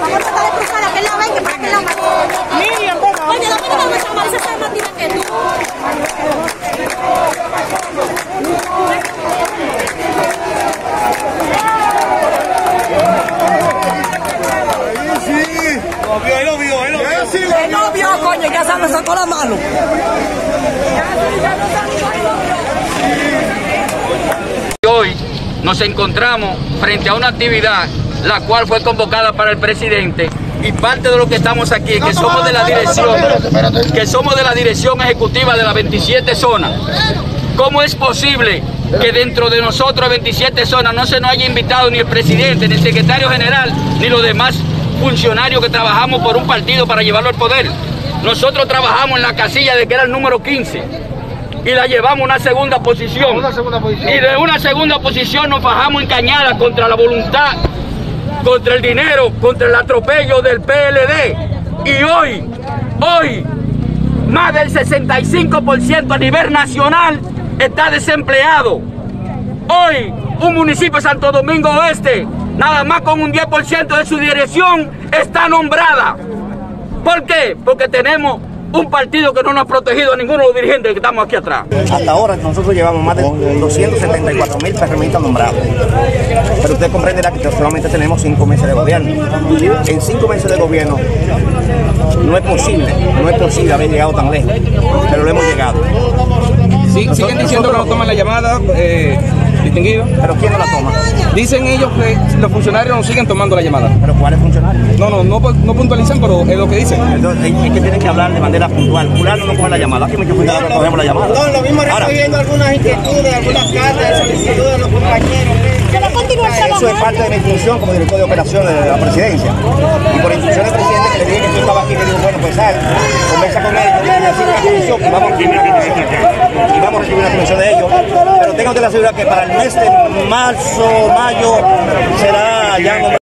Vamos a tratar de cruzar a aquel lado, ven, que para aquel lado más. Miriam, por favor. Oye, la mira no me llama, esa sabe más tira que tú. Lo vio, él lo vio, él lo vio. Él no vio, coño, ya se me sacó la mano. Hoy nos encontramos frente a una actividad la cual fue convocada para el presidente y parte de lo que estamos aquí, que somos de la dirección, que somos de la dirección ejecutiva de las 27 zonas. ¿Cómo es posible que dentro de nosotros 27 zonas no se nos haya invitado ni el presidente, ni el secretario general, ni los demás funcionarios que trabajamos por un partido para llevarlo al poder? Nosotros trabajamos en la casilla de que era el número 15 y la llevamos a una segunda posición. Y de una segunda posición nos bajamos en cañada contra la voluntad, contra el dinero, contra el atropello del PLD. Y hoy, hoy, más del 65% a nivel nacional está desempleado. Hoy, un municipio de Santo Domingo Oeste, nada más con un 10% de su dirección, está nombrada. ¿Por qué? Porque tenemos un partido que no nos ha protegido a ninguno de los dirigentes que estamos aquí atrás. Hasta ahora nosotros llevamos más de 274 mil perremitas nombrados. Pero usted comprenderá que solamente tenemos cinco meses de gobierno. En cinco meses de gobierno no es posible, no es posible haber llegado tan lejos, pero lo hemos llegado. Sí, siguen diciendo que no toman la llamada, eh, distinguido. Pero ¿quién no la toma? Dicen ellos que los funcionarios no siguen tomando la llamada. ¿Pero cuáles funcionarios? No, no, no, no puntualizan, pero es lo que dicen. Entonces, es que tienen que hablar de manera puntual. Fulano no coge la llamada. Aquí muchos funcionarios no cogemos la llamada. No, lo mismo Ahora, recogiendo algunas inquietudes, algunas cartas de solicitudes de los compañeros. Continúen Eso es parte de mi función como director de operaciones de la presidencia. Y por instrucción del presidente que le dije que yo estaba aquí, me dijo, bueno, pues sal, conversa con ellos, y así una Y vamos a recibir una comisión de ellos. Pero tengo que la seguridad que para el mes de marzo, mayo, será ya nombrado.